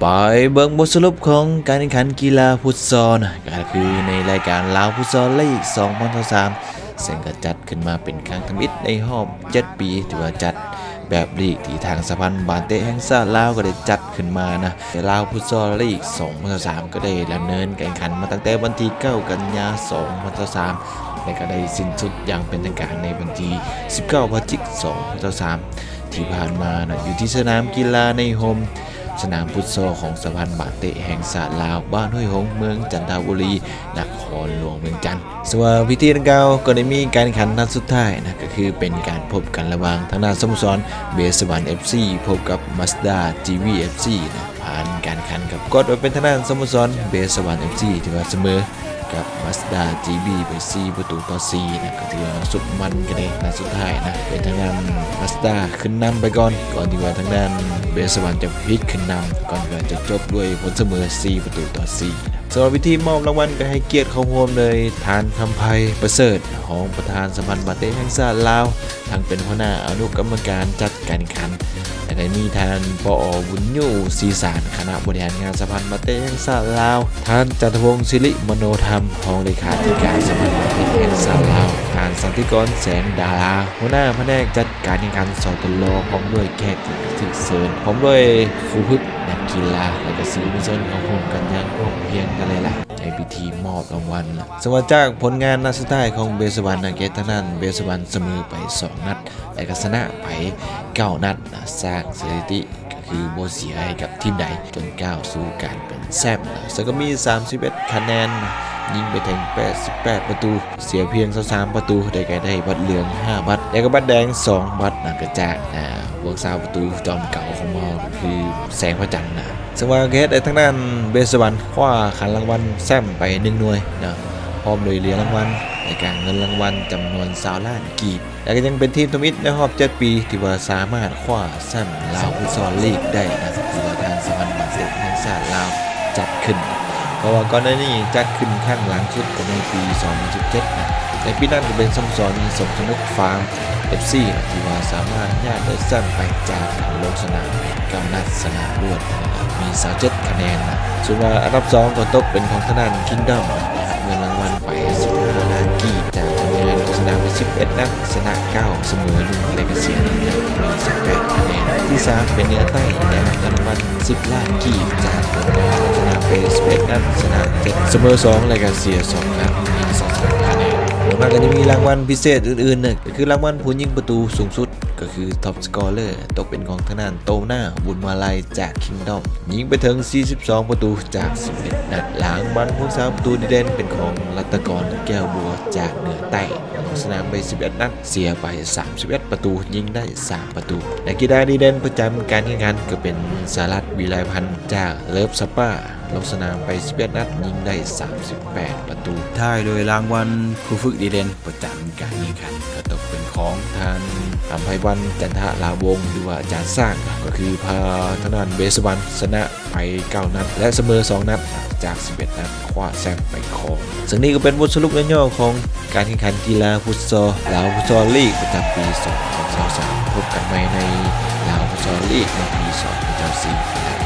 ไปเบิ่งบทสรุปของการแข่งขันกีฬาฟุตซอลก็คือในรายการลาวฟุตซอลลีก 2023ซึ่งก็จัดขึ้นมาเป็นครั้งทมิตในรอบ 7 ปีถือว่าจัด แบบลีกที่ทางสะพานบานเตะแห่งซาลาวก็ได้จัดขึ้นมานะลาวฟุตซอลลีก2023ก็ได้ดำเนินการแข่งขันมาตั้งแต่วันที่ 9 กันยายน2023และก็ได้สิ้นสุดอย่างเป็นทางการในวันที่ 19พฤศจิกายน2023ที่ผ่านมานะอยู่ที่สนามกีฬาในโฮม สนามฟุตซอลของสะพานบาเตะแห่งสาลาวบ้านห้วยหงเมืองจันทบุรีนครหลวงเมืองจันทร์ส่วนพิธีดังกล่าวก็ได้มีการแข่งขันนัดสุดท้ายนะก็คือเป็นการพบกันระหว่างทางด้านสโมสรเบสวันเอฟซีพบกับมาสด้าจีวีเอฟซีนะผ่านการแข่งขันกับกดไปเป็นทางด้านสโมสรเบสวันเอฟซีที่ว่าเสมอ กับ Mazda GB ไป4ประตูต่อ4นะก็ถือว่าสุดมันกันเลยนะสุดท้ายนะเป็นทางด้านมาสดาขึ้นนำไปก่อน ก่อนที่ว่าทางด้านเบสวันจะพลิกขึ้นนำก่อนที่จะจบด้วยผลเสมอ 4 ประตูต่อ4นะ สำหรับวิธีมอบรางวัลก็ให้เกียรติเข้าร่วมเลยทานคำไพประเสริฐของประธานสมันบาเต้แห่งชาติลาวทางเป็นหัวหน้าอนุกรรมการจัดการแข่งขันและก็มีทานปอบุญยูศรีสารคณะบริหารงานสพานมาเต้แห่งชาติลาวท่านจันทวงศ์ศิริมโนธรรมรองเลขาธิการสะพานมาเต้แห่งชาติลาวท่าน สันติกรแสงดาราหัวหน้าแผนกจัดการแข่งขันสตลพร้อมด้วยแขกที่เชิญพร้อมด้วยครูพึกนักกีฬาและก็สื่อมวลชนของผมกันยังพร้อมเพียงกันเลยล่ะในพิธีมอบรางวัลสวัสจากผลงานนัดสุดท้ายของเบสวันนาเกตนั้นเบสวันเสมอไป 2 นัด และก็ชนะไป9นัดนะสร้างสถิติก็คือโบเสียให้กับทีมใดจนก้าวสู่การเป็นแซมนะซึ่งก็มี 31 คะแนนน ยิงไปถึง 88 ประตู เสียเพียง3ประตู ได้แก่ได้บัตรเหลือง 5 บัตรและก็บัตรแดง 2 บัตรนะกระจากนะบวกซาวประตูจอมเก่าของเราคือแสงพระจันทร์นะซึ่งว่าเกตในทั้งนั้นเบสวันคว้าขันรางวัลแซมไปหนึ่งหน่วยนะพร้อมด้วยเหรียญรางวัลในการเงินรางวัลจำนวนสาวล้านกีบ และก็ยังเป็นทีมทมิตในรอบ 7 ปี ที่ว่าสามารถคว้าแซมลาวฟุตซอลลีกได้นะที่ว่าทางสมันบาเซตแห่งชาติลาวจัดขึ้น เพราะว่าก่อนหน้านี้จัดขึ้นข้างหลังสุดก็ในปี 2017นะในปีนั้นก็เป็นสโมสรสมสนุกฟาร์ม FC นะที่ว่าสามารถย่าได้แซมไปจากการลงสนามเก้านัดสนามรวดนะครับมี27คะแนนนะส่วนว่าอันดับ2ก็ตกเป็นของทางด้านคิงดอมนะครับเงินรางวัลไป15ล้านกีจากผลงานลงสนามไป11นัดชนะ 9 เสมอ1และก็เสีย1นัดมี18คะแนนที่3เป็นเนื้อใต้ได้รับรางวัล10ล้านกีจากผลงาน 11นัดชนะ7เสมอ2และก็เสีย2นัดมี23คะแนนเดี๋ยวมาก็จะมีรางวัลพิเศษอื่นๆนะก็คือรางวัลผู้ยิงประตูสูงสุดก็คือท็อปสกอร์เลอร์ตกเป็นของทางด้านโตหน้าบุญมาลัยจากคิงดอมยิงไปถึง 42 ประตูจาก 11 นัดหลังบันผู้สาวประตูดีเด่นเป็นของรัตกรแก้วบัวจากเหนือใต้ลงสนามไป 11 นัดเสียไป 31 ประตูยิงได้ 3 ประตูนักกีฬาดีเด่นประจำการแข่งขันก็เป็นสารัตวิไลพันธ์จากเลิฟสปา ลงสนามไป 11 นัดยิงได้ 38 ประตูท้ายโดยรางวัลครูฝึกดีเด่นประจำการแข่งขันก็ตกเป็นของทางอภัยวันจันทะลาวงหรือว่าอาจารย์สร้างก็คือพาทางด้านเบสวันชนะไป 9 นัด และเสมอ 2 นัดจาก 11 นัดคว้าแซมไปครองซึ่งนี่ก็เป็นบทสรุปย่อๆของการแข่งขันกีฬาฟุตซอลลาวฟุตซอลลีกประจำปี 2023 พบกันใหม่ในลาวฟุตซอลลีกในปี 2024